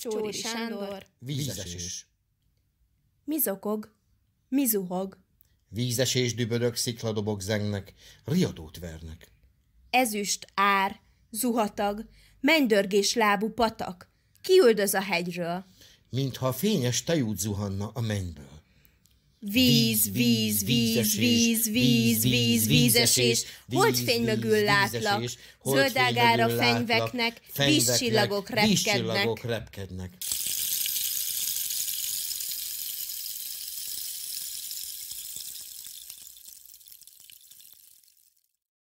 Csóri Sándor, Vízesés. mi zokog, mi zuhog, Vízesés dübörök, szikladobok zengnek, riadót vernek. ezüst ár, zuhatag, mennydörgés lábú patak, kiüldöz a hegyről. Mintha a fényes tejút zuhanna a mennyből. Víz, víz, víz, víz, víz, víz, vízesés, holdfény mögül látlak, zöldágára fenyveknek, vízcsillagok repkednek.